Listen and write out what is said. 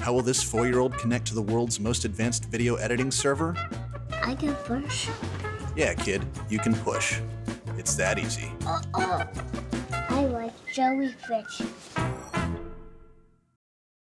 How will this four year old connect to the world's most advanced video editing server? I can push. Yeah, kid, you can push. It's that easy. Uh-oh. I like jellyfish.